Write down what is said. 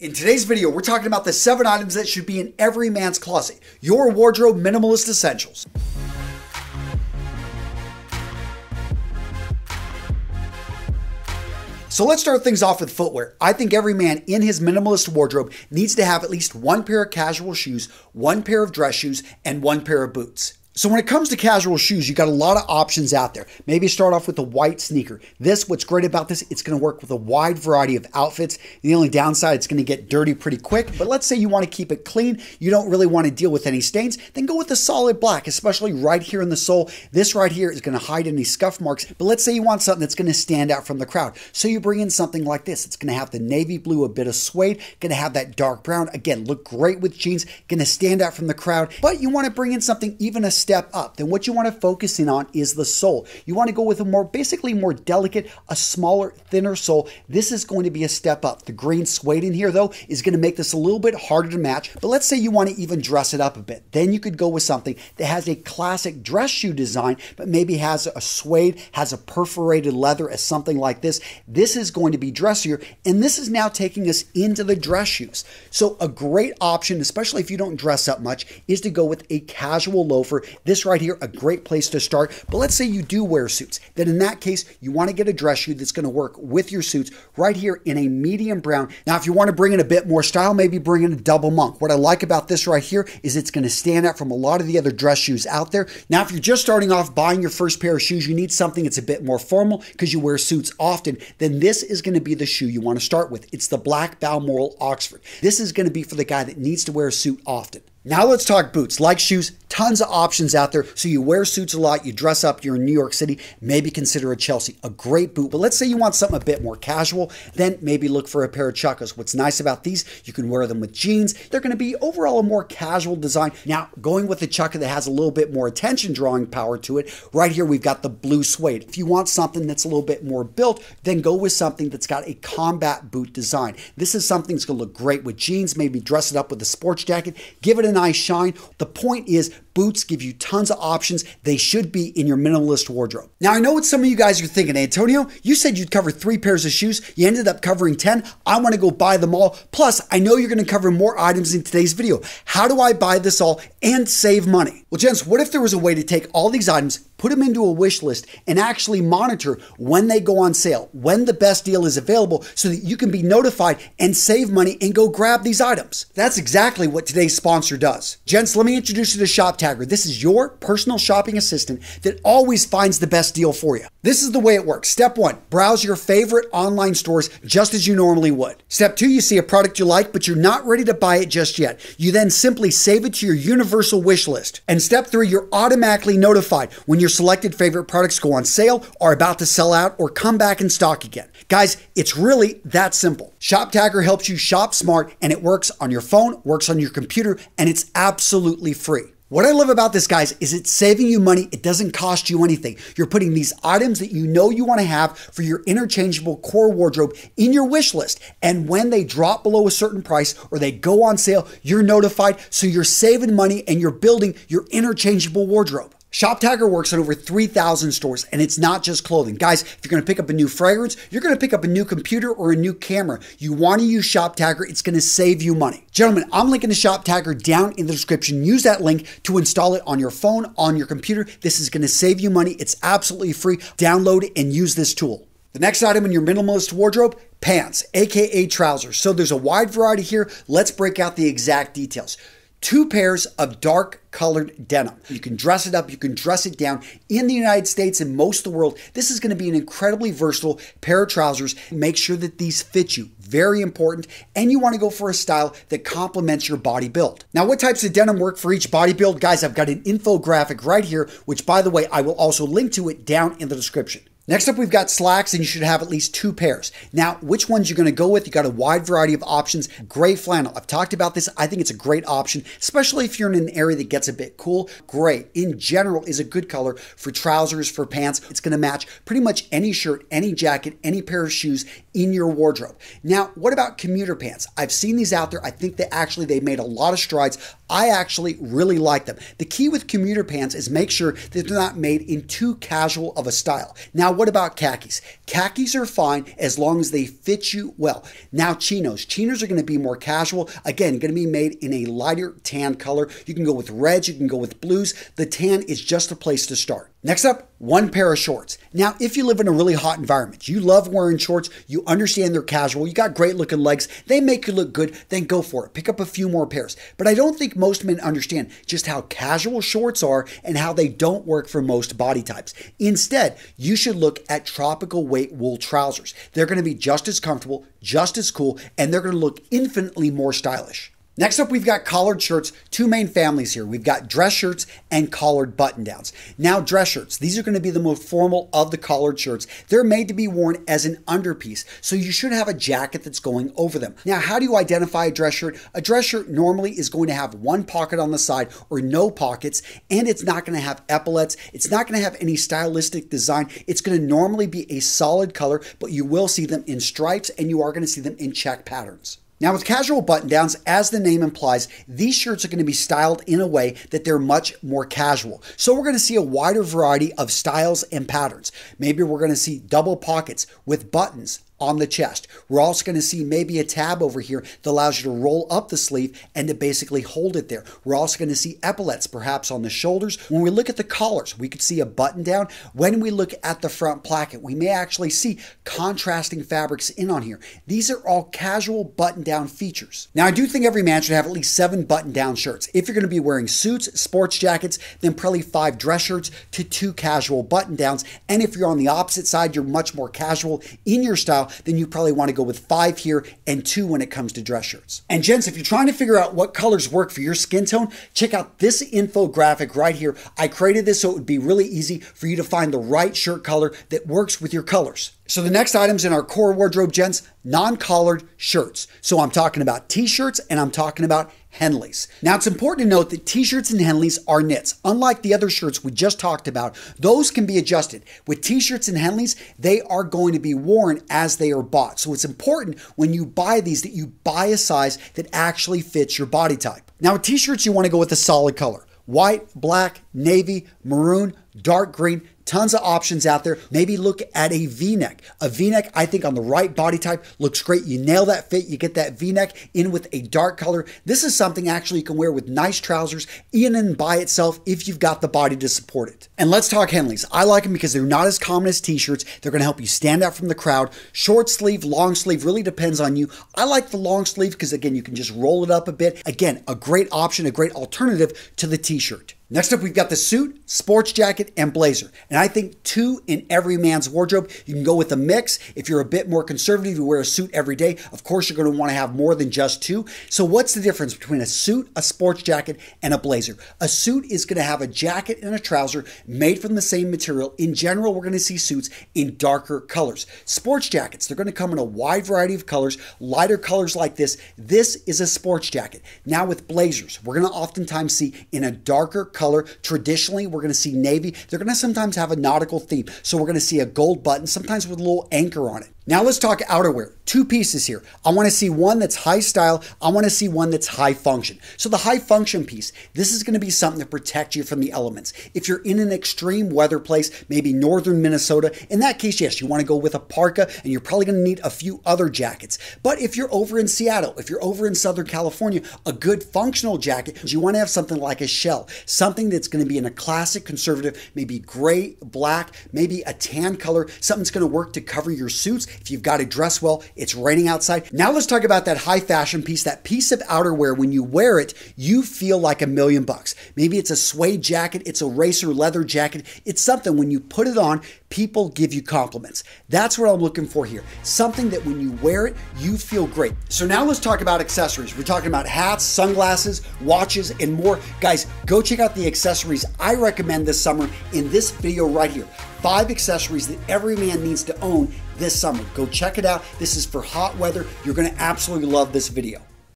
In today's video, we're talking about the seven items that should be in every man's closet. Your wardrobe minimalist essentials. So let's start things off with footwear. I think every man in his minimalist wardrobe needs to have at least one pair of casual shoes, one pair of dress shoes, and one pair of boots. So when it comes to casual shoes, you got a lot of options out there. Maybe start off with a white sneaker. This, what's great about this, it's going to work with a wide variety of outfits. The only downside, it's going to get dirty pretty quick. But let's say you want to keep it clean, you don't really want to deal with any stains, then go with a solid black, especially right here in the sole. This right here is going to hide any scuff marks. But let's say you want something that's going to stand out from the crowd. So you bring in something like this. It's going to have the navy blue, a bit of suede, going to have that dark brown. Again, look great with jeans, going to stand out from the crowd. But you want to bring in something even a step up. Then what you want to focus in on is the sole. You want to go with a more, basically more delicate, a smaller, thinner sole. This is going to be a step up. The green suede in here though is going to make this a little bit harder to match. But let's say you want to even dress it up a bit. Then you could go with something that has a classic dress shoe design, but maybe has a suede, has a perforated leather as something like this. This is going to be dressier. And this is now taking us into the dress shoes. So a great option, especially if you don't dress up much, is to go with a casual loafer. This right here, a great place to start. But let's say you do wear suits. Then in that case, you want to get a dress shoe that's going to work with your suits right here in a medium brown. Now, if you want to bring in a bit more style, maybe bring in a double monk. What I like about this right here is it's going to stand out from a lot of the other dress shoes out there. Now, if you're just starting off buying your first pair of shoes, you need something that's a bit more formal because you wear suits often, then this is going to be the shoe you want to start with. It's the Black Balmoral Oxford. This is going to be for the guy that needs to wear a suit often. Now let's talk boots. Like shoes, tons of options out there. So you wear suits a lot, you dress up, you're in New York City, maybe consider a Chelsea, a great boot. But let's say you want something a bit more casual, then maybe look for a pair of Chukkas. What's nice about these, you can wear them with jeans. They're going to be overall a more casual design. Now, going with a Chukka that has a little bit more attention drawing power to it, right here we've got the blue suede. If you want something that's a little bit more built, then go with something that's got a combat boot design. This is something that's going to look great with jeans, maybe dress it up with a sports jacket, give it a nice shine. The point is, boots give you tons of options. They should be in your minimalist wardrobe. Now, I know what some of you guys are thinking. Antonio, you said you'd cover three pairs of shoes. You ended up covering 10. I want to go buy them all. Plus, I know you're going to cover more items in today's video. How do I buy this all and save money? Well, gents, what if there was a way to take all these items, put them into a wish list, and actually monitor when they go on sale, when the best deal is available, so that you can be notified and save money and go grab these items? That's exactly what today's sponsor does. Gents, let me introduce you to Shop Tagger. This is your personal shopping assistant that always finds the best deal for you. This is the way it works. Step one, browse your favorite online stores just as you normally would. Step two, you see a product you like, but you're not ready to buy it just yet. You then simply save it to your universal wish list. And step three, you're automatically notified when your selected favorite products go on sale, are about to sell out, or come back in stock again. Guys, it's really that simple. Shoptagr helps you shop smart and it works on your phone, works on your computer, and it's absolutely free. What I love about this, guys, is it's saving you money. It doesn't cost you anything. You're putting these items that you know you want to have for your interchangeable core wardrobe in your wish list. And when they drop below a certain price or they go on sale, you're notified. So you're saving money and you're building your interchangeable wardrobe. Shoptagr works at over 3,000 stores, and it's not just clothing. Guys, if you're gonna pick up a new fragrance, you're gonna pick up a new computer or a new camera. You wanna use Shop Shoptagr, it's gonna save you money. Gentlemen, I'm linking to Shoptagr down in the description. Use that link to install it on your phone, on your computer. This is gonna save you money. It's absolutely free. Download and use this tool. The next item in your minimalist wardrobe, pants, AKA trousers. So there's a wide variety here. Let's break out the exact details two pairs of dark colored denim. You can dress it up, you can dress it down. In the United States and most of the world, this is going to be an incredibly versatile pair of trousers. Make sure that these fit you. Very important. And you want to go for a style that complements your body build. Now, what types of denim work for each body build? Guys, I've got an infographic right here, which by the way, I will also link to it down in the description. Next up, we've got slacks, and you should have at least two pairs. Now, which ones you're going to go with? You got a wide variety of options. Gray flannel. I've talked about this. I think it's a great option, especially if you're in an area that gets a bit cool. Gray, in general, is a good color for trousers, for pants. It's going to match pretty much any shirt, any jacket, any pair of shoes in your wardrobe. Now, what about commuter pants? I've seen these out there. I think that actually they made a lot of strides. I actually really like them. The key with commuter pants is make sure that they're not made in too casual of a style. Now, what about khakis? Khakis are fine as long as they fit you well. Now, chinos. Chinos are going to be more casual. Again, going to be made in a lighter tan color. You can go with reds, you can go with blues. The tan is just a place to start. Next up, one pair of shorts. Now, if you live in a really hot environment, you love wearing shorts, you understand they're casual, you got great looking legs, they make you look good, then go for it. Pick up a few more pairs. But I don't think most men understand just how casual shorts are and how they don't work for most body types. Instead, you should look at tropical weight wool trousers. They're going to be just as comfortable, just as cool, and they're going to look infinitely more stylish. Next up, we've got collared shirts, two main families here. We've got dress shirts and collared button downs. Now, dress shirts, these are going to be the most formal of the collared shirts. They're made to be worn as an underpiece, so you should have a jacket that's going over them. Now, how do you identify a dress shirt? A dress shirt normally is going to have one pocket on the side or no pockets, and it's not going to have epaulets. It's not going to have any stylistic design. It's going to normally be a solid color, but you will see them in stripes and you are going to see them in check patterns. Now, with casual button downs, as the name implies, these shirts are going to be styled in a way that they're much more casual. So, we're going to see a wider variety of styles and patterns. Maybe we're going to see double pockets with buttons, on the chest. We're also going to see maybe a tab over here that allows you to roll up the sleeve and to basically hold it there. We're also going to see epaulets perhaps on the shoulders. When we look at the collars, we could see a button down. When we look at the front placket, we may actually see contrasting fabrics in on here. These are all casual button down features. Now, I do think every man should have at least seven button down shirts. If you're going to be wearing suits, sports jackets, then probably five dress shirts to two casual button downs. And if you're on the opposite side, you're much more casual in your style, then you probably want to go with five here and two when it comes to dress shirts. And gents, if you're trying to figure out what colors work for your skin tone, check out this infographic right here. I created this so it would be really easy for you to find the right shirt color that works with your colors. So the next items in our core wardrobe, gents, non-collared shirts. So I'm talking about t-shirts and I'm talking about Henleys. Now it's important to note that t-shirts and Henleys are knits. Unlike the other shirts we just talked about, those can be adjusted. With t-shirts and Henleys, they are going to be worn as they are bought. So it's important when you buy these that you buy a size that actually fits your body type. Now with t-shirts, you want to go with a solid color. White, black, navy, maroon, dark green, Tons of options out there. Maybe look at a v-neck. A v-neck, I think on the right body type looks great. You nail that fit, you get that v-neck in with a dark color. This is something actually you can wear with nice trousers in and by itself if you've got the body to support it. And let's talk Henleys. I like them because they're not as common as t-shirts. They're going to help you stand out from the crowd. Short sleeve, long sleeve really depends on you. I like the long sleeve because again, you can just roll it up a bit. Again, a great option, a great alternative to the t-shirt. Next up, we've got the suit, sports jacket, and blazer. And I think two in every man's wardrobe. You can go with a mix. If you're a bit more conservative, you wear a suit every day. Of course, you're going to want to have more than just two. So, what's the difference between a suit, a sports jacket, and a blazer? A suit is going to have a jacket and a trouser made from the same material. In general, we're going to see suits in darker colors. Sports jackets, they're going to come in a wide variety of colors, lighter colors like this. This is a sports jacket. Now, with blazers, we're going to oftentimes see in a darker color color. Traditionally, we're going to see navy. They're going to sometimes have a nautical theme. So we're going to see a gold button, sometimes with a little anchor on it. Now let's talk outerwear. Two pieces here. I want to see one that's high style. I want to see one that's high function. So the high function piece, this is going to be something to protect you from the elements. If you're in an extreme weather place, maybe northern Minnesota, in that case, yes, you want to go with a parka and you're probably going to need a few other jackets. But if you're over in Seattle, if you're over in Southern California, a good functional jacket, you want to have something like a shell, something that's going to be in a classic conservative, maybe gray, black, maybe a tan color, something that's going to work to cover your suits if you've got to dress well, it's raining outside. Now let's talk about that high fashion piece, that piece of outerwear. When you wear it, you feel like a million bucks. Maybe it's a suede jacket, it's a racer leather jacket. It's something when you put it on, people give you compliments. That's what I'm looking for here. Something that when you wear it, you feel great. So now let's talk about accessories. We're talking about hats, sunglasses, watches, and more. Guys, go check out the accessories I recommend this summer in this video right here five accessories that every man needs to own this summer. Go check it out. This is for hot weather. You're going to absolutely love this video.